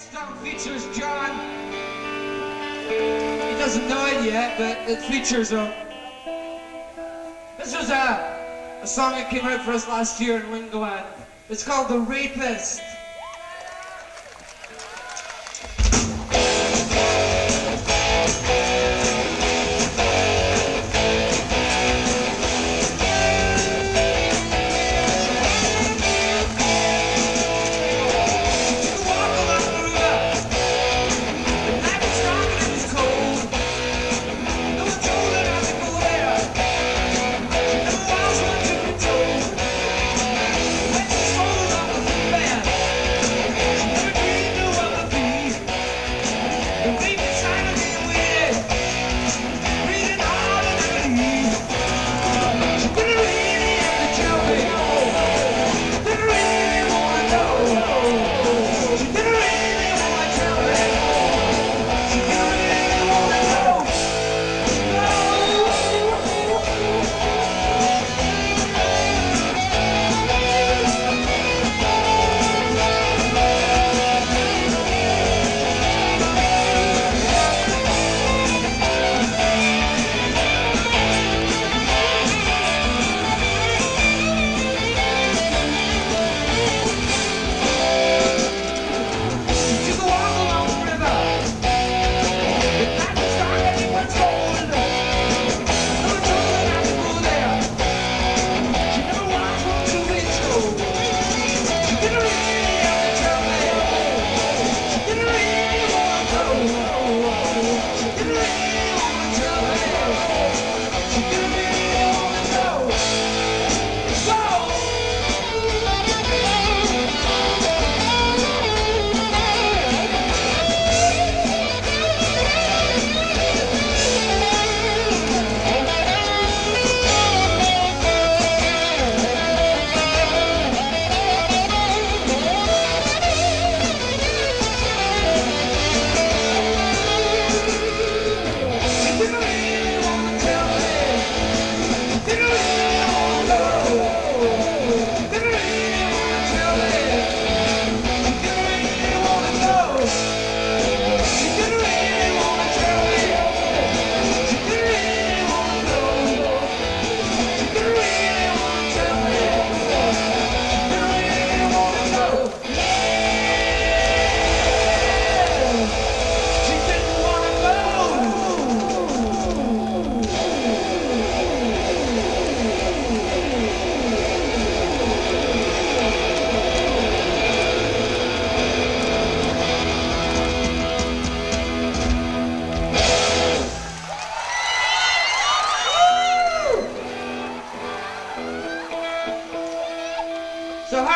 Song features John. He doesn't know it yet, but it features him. This was a, a song that came out for us last year in Lingoland. It's called The Rapist.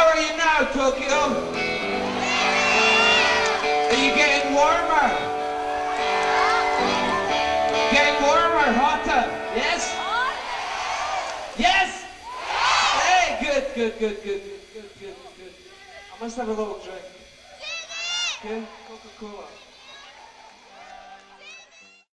How are you now, Tokyo? Are you getting warmer? Getting warmer, hotter? Yes? Yes? Hey, good, good, good, good, good, good, good. I must have a little drink. Okay? Coca-Cola.